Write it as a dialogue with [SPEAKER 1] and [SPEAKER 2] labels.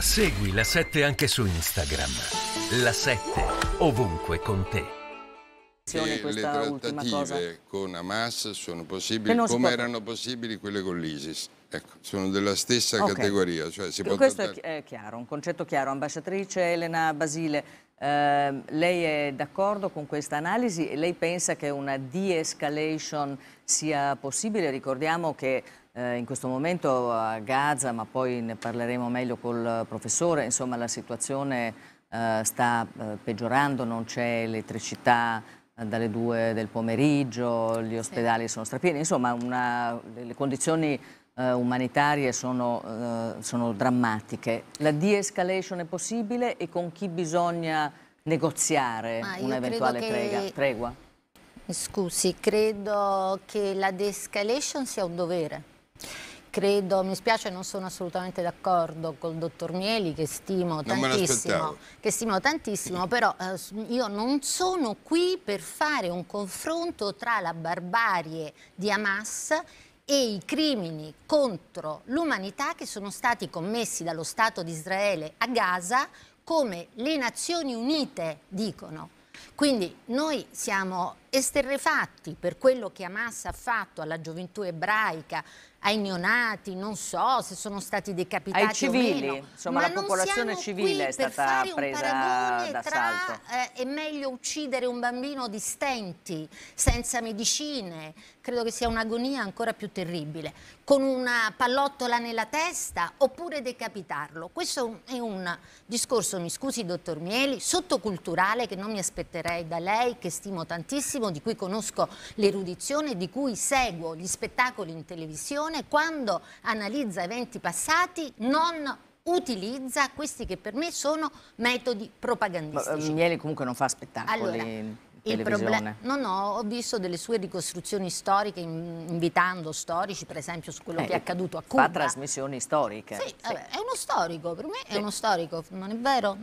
[SPEAKER 1] Segui la 7 anche su Instagram. La 7 ovunque con te.
[SPEAKER 2] Che le
[SPEAKER 3] questa ultima cosa.
[SPEAKER 2] trattative con Hamas sono possibili come
[SPEAKER 3] può-
[SPEAKER 2] erano possibili quelle con l'ISIS. Ecco, sono della stessa
[SPEAKER 3] Ok.
[SPEAKER 2] categoria. Cioè si può
[SPEAKER 3] Questo è,
[SPEAKER 2] trattare-
[SPEAKER 3] è chiaro, un concetto chiaro. Ambasciatrice Elena Basile, ehm, lei è d'accordo con questa analisi e lei pensa che una de-escalation sia possibile? Ricordiamo che eh, in questo momento a Gaza, ma poi ne parleremo meglio col professore, insomma la situazione eh, sta eh, peggiorando, non c'è elettricità eh, dalle due del pomeriggio, gli ospedali sono strapieni, insomma una- le condizioni eh, umanitarie sono, eh, sono drammatiche. La de-escalation è possibile e con chi bisogna negoziare un'eventuale
[SPEAKER 4] che-
[SPEAKER 3] tregua?
[SPEAKER 4] Scusi, credo che la de-escalation sia un dovere. Credo, mi spiace, non sono assolutamente d'accordo col dottor Mieli che stimo
[SPEAKER 2] Non
[SPEAKER 4] tantissimo, che stimo tantissimo, però eh, io non sono qui per fare un confronto tra la barbarie di Hamas e i crimini contro l'umanità che sono stati commessi dallo Stato di Israele a Gaza, come le Nazioni Unite dicono. Quindi noi siamo esterrefatti per quello che Hamas ha fatto alla gioventù ebraica, ai neonati, non so se sono stati decapitati
[SPEAKER 3] Ai civili,
[SPEAKER 4] o meno.
[SPEAKER 3] insomma,
[SPEAKER 4] Ma
[SPEAKER 3] la popolazione civile è stata presa d'assalto.
[SPEAKER 4] tra eh, è meglio uccidere un bambino di stenti, senza medicine, credo che sia un'agonia ancora più terribile, con una pallottola nella testa oppure decapitarlo. Questo è un discorso, mi scusi dottor Mieli, sottoculturale che non mi aspetterei da lei, che stimo tantissimo, di cui conosco l'erudizione, di cui seguo gli spettacoli in televisione, quando analizza eventi passati non utilizza questi che per me sono metodi
[SPEAKER 3] Ma, eh,
[SPEAKER 4] propagandistici.
[SPEAKER 3] Mieli comunque non fa spettacoli
[SPEAKER 4] Allora,
[SPEAKER 3] in
[SPEAKER 4] il
[SPEAKER 3] televisione.
[SPEAKER 4] problema, no, no, ho visto delle sue ricostruzioni storiche in- invitando storici, per esempio su quello
[SPEAKER 3] Eh,
[SPEAKER 4] che è accaduto a Cuba.
[SPEAKER 3] Fa trasmissioni storiche.
[SPEAKER 4] Sì, vabbè, è uno storico, per me è uno storico, non è vero?